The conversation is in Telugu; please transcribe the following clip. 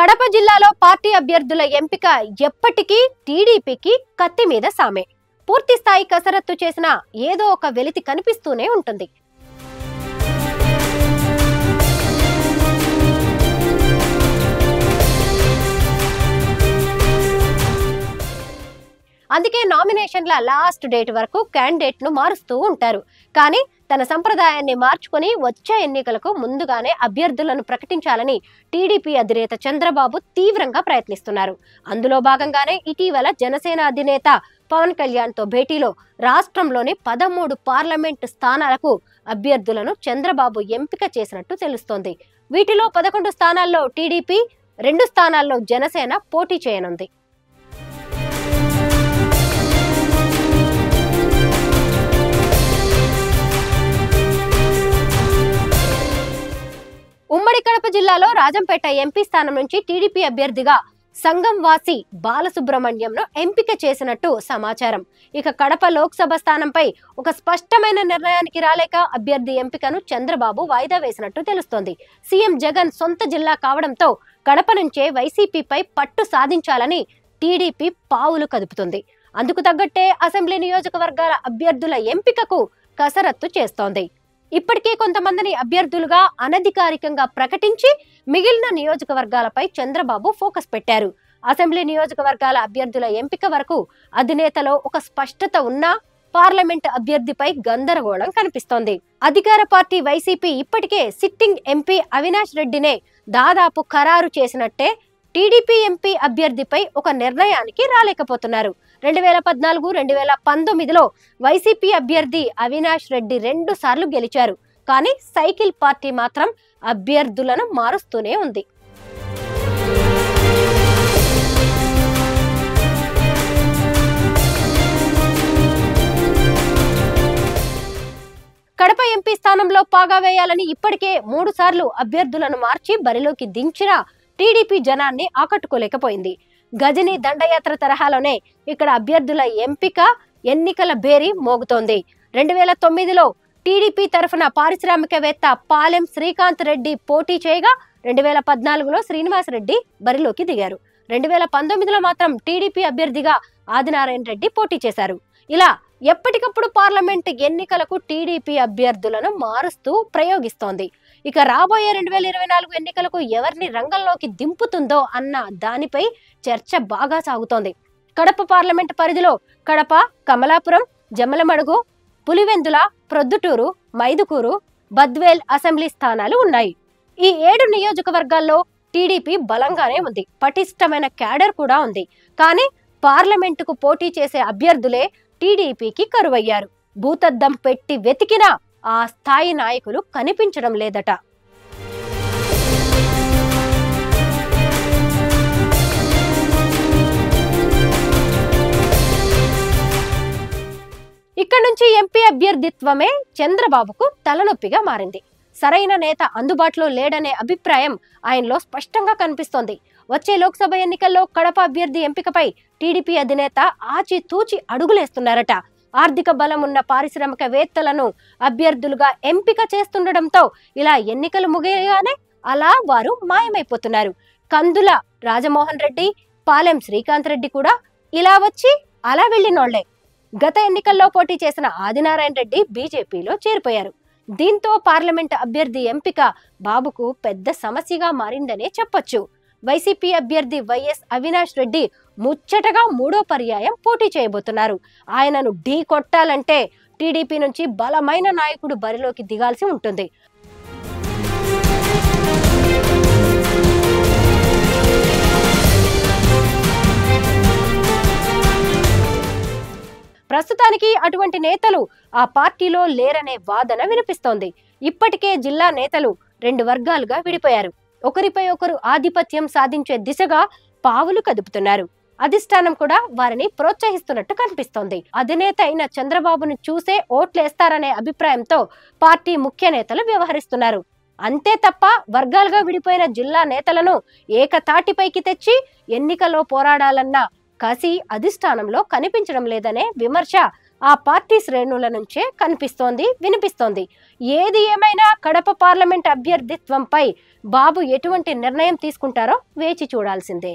కడప జిల్లాలో పార్టీ అభ్యర్థుల ఎంపిక ఎప్పటికీ టీడీపీకి కత్తి మీద సామే. పూర్తి స్థాయి కసరత్తు చేసినా ఏదో ఒక వెలితి కనిపిస్తూనే ఉంటుంది. అందుకే నామినేషన్ల లాస్ట్ డేట్ వరకు క్యాండిడేట్ను మారుస్తూ ఉంటారు. కానీ తన సంప్రదాయాన్ని మార్చుకొని వచ్చే ఎన్నికలకు ముందుగానే అభ్యర్థులను ప్రకటించాలని టీడీపీ అధినేత చంద్రబాబు తీవ్రంగా ప్రయత్నిస్తున్నారు. అందులో భాగంగానే ఇటీవల జనసేన అధినేత పవన్ కళ్యాణ్తో భేటీలో రాష్ట్రంలోని పదమూడు పార్లమెంటు స్థానాలకు అభ్యర్థులను చంద్రబాబు ఎంపిక చేసినట్టు తెలుస్తోంది. వీటిలో పదకొండు స్థానాల్లో టీడీపీ రెండు స్థానాల్లో జనసేన పోటీ చేయనుంది. జిల్లాలో రాజంపేట ఎంపీ స్థానం నుంచి టీడీపీ అభ్యర్థిగా సంగం వాసి బాలసుబ్రహ్మణ్యంను ఎంపిక చేసినట్టు సమాచారం. ఇక కడప లోక్సభ స్థానంపై ఒక స్పష్టమైన నిర్ణయానికి రాలేక అభ్యర్థి ఎంపికను చంద్రబాబు వాయిదా వేసినట్టు తెలుస్తోంది. సీఎం జగన్ సొంత జిల్లా కావడంతో కడప నుంచే వైసీపీపై పట్టు సాధించాలని టీడీపీ పావులు కదుపుతుంది. అందుకు తగ్గట్టే అసెంబ్లీ నియోజకవర్గాల అభ్యర్థుల ఎంపికకు కసరత్తు చేస్తోంది. ఇప్పటికే కొంతమందిని అభ్యర్థులుగా అనధికారికంగా ప్రకటించి మిగిలిన నియోజకవర్గాలపై చంద్రబాబు ఫోకస్ పెట్టారు. అసెంబ్లీ నియోజకవర్గాల అభ్యర్థుల ఎంపిక వరకు అధినేతలో ఒక స్పష్టత ఉన్నా పార్లమెంట్ అభ్యర్థిపై గందరగోళం కనిపిస్తోంది. అధికార పార్టీ వైసీపీ ఇప్పటికే సిట్టింగ్ ఎంపీ అవినాష్ రెడ్డినే దాదాపు ఖరారు చేసినట్టే టీడీపీ ఎంపీ అభ్యర్థిపై ఒక నిర్ణయానికి రాలేకపోతున్నారు. రెండు వేల పద్నాలుగు రెండు వేల పంతొమ్మిదిలో వైసీపీ అభ్యర్థి అవినాష్ రెడ్డి రెండు సార్లు గెలిచారు. కానీ సైకిల్ పార్టీ మాత్రం అభ్యర్థులను మారుస్తూనే ఉంది. కడప ఎంపీ స్థానంలో పాగా వేయాలని ఇప్పటికే మూడు సార్లు అభ్యర్థులను మార్చి బరిలోకి దించిన టీడీపీ జనాన్ని ఆకట్టుకోలేకపోయింది. గజని దండయాత్ర తరహాలోనే ఇక్కడ అభ్యర్థుల ఎంపిక ఎన్నికల బేరీ మోగుతోంది. రెండు వేల తొమ్మిదిలో టీడీపీ తరఫున పారిశ్రామికవేత్త పాలెం శ్రీకాంత్ రెడ్డి పోటీ చేయగా రెండు వేల పద్నాలుగులో శ్రీనివాస్ రెడ్డి బరిలోకి దిగారు. రెండు వేల పంతొమ్మిదిలో మాత్రం టీడీపీ అభ్యర్థిగా ఆదినారాయణ రెడ్డి పోటీ చేశారు. ఇలా ఎప్పటికప్పుడు పార్లమెంట్ ఎన్నికలకు టీడీపీ అభ్యర్థులను మారుస్తూ ప్రయోగిస్తోంది. ఇక రాబోయే రెండు వేల ఇరవై నాలుగు ఎన్నికలకు ఎవరిని రంగంలోకి దింపుతుందో అన్న దానిపై చర్చ బాగా సాగుతోంది. కడప పార్లమెంట్ పరిధిలో కడప కమలాపురం జమ్మలమడుగు పులివెందుల ప్రొద్దుటూరు మైదుకూరు బద్వేల్ అసెంబ్లీ స్థానాలు ఉన్నాయి. ఈ ఏడు నియోజకవర్గాల్లో టీడీపీ బలంగానే ఉంది. పటిష్టమైన క్యాడర్ కూడా ఉంది. కానీ పార్లమెంటుకు పోటీ చేసే అభ్యర్థులే టీడీపీకి కరువయ్యారు. భూతద్దం పెట్టి వెతికినా ఆ స్థాయి నాయకులు కనిపించడం లేదట. ఇక్కడ నుంచి ఎంపీ అభ్యర్థిత్వమే చంద్రబాబుకు తలనొప్పిగా మారింది. సరైన నేత అందుబాటులో లేడనే అభిప్రాయం ఆయనలో స్పష్టంగా కనిపిస్తోంది. వచ్చే లోక్సభ ఎన్నికల్లో కడప అభ్యర్థి ఎంపికపై టీడీపీ అధినేత ఆచితూచి అడుగులేస్తున్నారట. ఆర్థిక బలం ఉన్న పారిశ్రామికవేత్తలను అభ్యర్థులుగా ఎంపిక చేస్తుండటంతో ఇలా ఎన్నికలు ముగియగానే అలా వారు మాయమైపోతున్నారు. కందుల రాజమోహన్ రెడ్డి పాలెం శ్రీకాంత్ రెడ్డి కూడా ఇలా వచ్చి అలా వెళ్ళినోళ్ళే. గత ఎన్నికల్లో పోటీ చేసిన ఆదినారాయణ రెడ్డి బీజేపీలో చేరిపోయారు. దీంతో పార్లమెంట్ అభ్యర్థి ఎంపిక బాబుకు పెద్ద సమస్యగా మారిందనే చెప్పొచ్చు. వైసీపీ అభ్యర్థి వైఎస్ అవినాష్ రెడ్డి ముచ్చటగా మూడో పర్యాయం పోటీ చేయబోతున్నారు. ఆయనను ఢీ కొట్టాలంటే టీడీపీ నుంచి బలమైన నాయకుడు బరిలోకి దిగాల్సి ఉంటుంది. ప్రస్తుతానికి అటువంటి నేతలు ఆ పార్టీలో లేరనే వాదన వినిపిస్తోంది. ఇప్పటికే జిల్లా నేతలు రెండు వర్గాలుగా విడిపోయారు. ఒకరిపై ఒకరు ఆధిపత్యం సాధించే దిశగా పావులు కదుపుతున్నారు. అధిష్టానం కూడా వారిని ప్రోత్సహిస్తున్నట్టు కనిపిస్తోంది. అధినేత అయిన చంద్రబాబును చూసే ఓట్లేస్తారనే అభిప్రాయంతో పార్టీ ముఖ్య నేతలు వ్యవహరిస్తున్నారు. అంతే తప్ప వర్గాలుగా విడిపోయిన జిల్లా నేతలను ఏకతాటిపైకి తెచ్చి ఎన్నికల్లో పోరాడాలన్న కసి అధిష్టానంలో కనిపించడం లేదనే విమర్శ ఆ పార్టీ శ్రేణుల నుంచే కనిపిస్తోంది వినిపిస్తోంది. ఏది ఏమైనా కడప పార్లమెంట్ అభ్యర్థిత్వంపై బాబు ఎటువంటి నిర్ణయం తీసుకుంటారో వేచి చూడాల్సిందే.